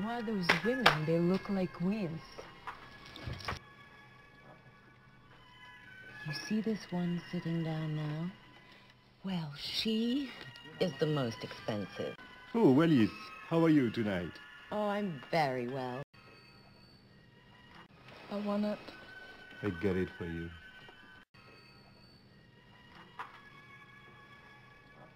Why are those women? They look like queens. You see this one sitting down now? Well, she is the most expensive. Oh, Wallis, how are you tonight? Oh, I'm very well. I want it. I get it for you.